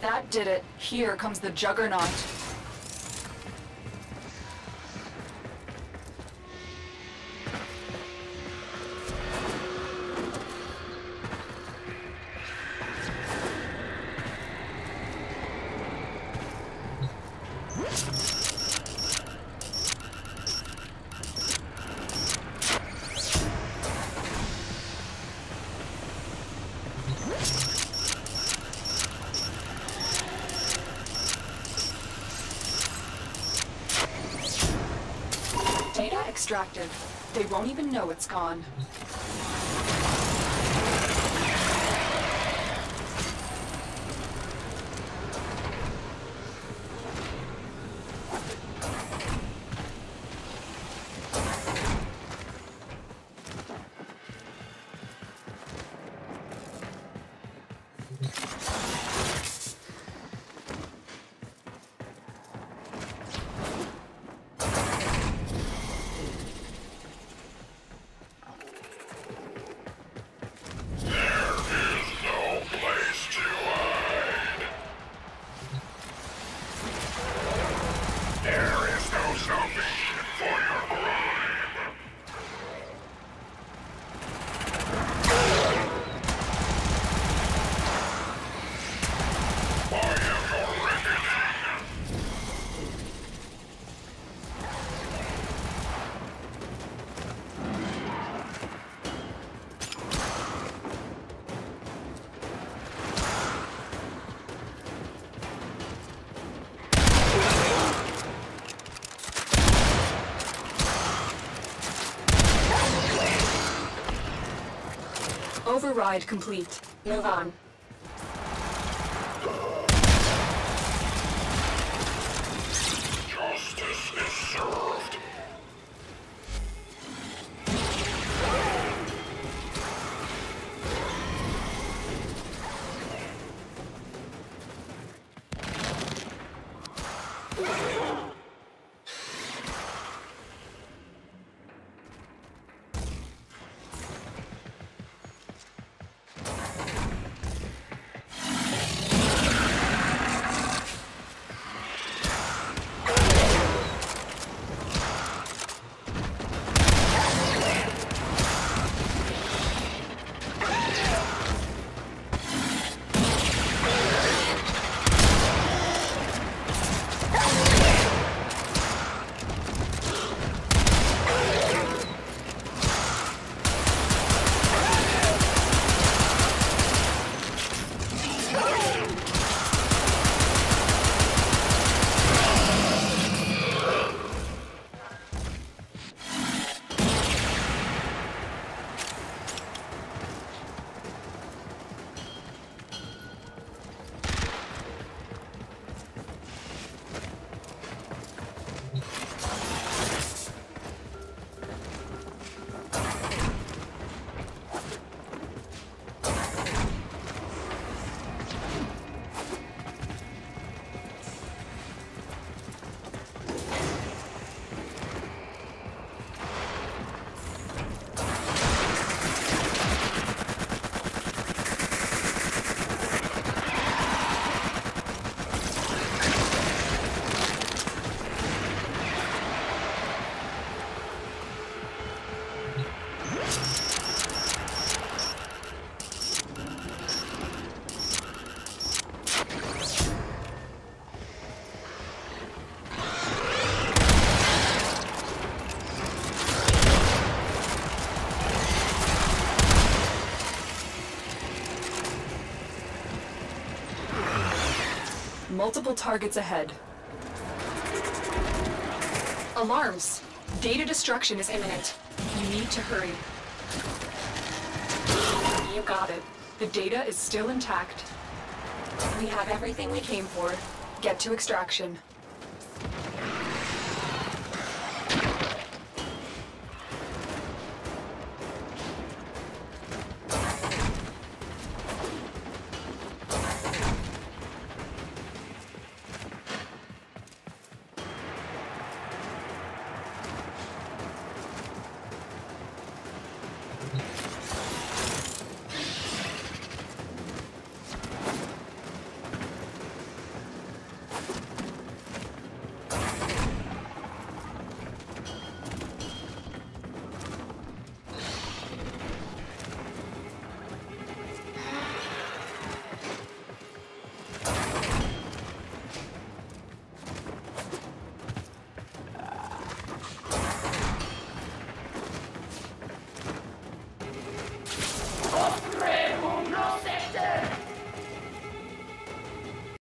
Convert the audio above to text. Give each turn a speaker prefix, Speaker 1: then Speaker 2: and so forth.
Speaker 1: That did it. Here comes the Juggernaut. Extracted. They won't even know it's gone. Override complete. Move on.
Speaker 2: Justice is served.
Speaker 1: Multiple targets ahead. Alarms! Data destruction is imminent. You need to hurry. You got it. The data is still intact. We have everything we came for. Get to extraction.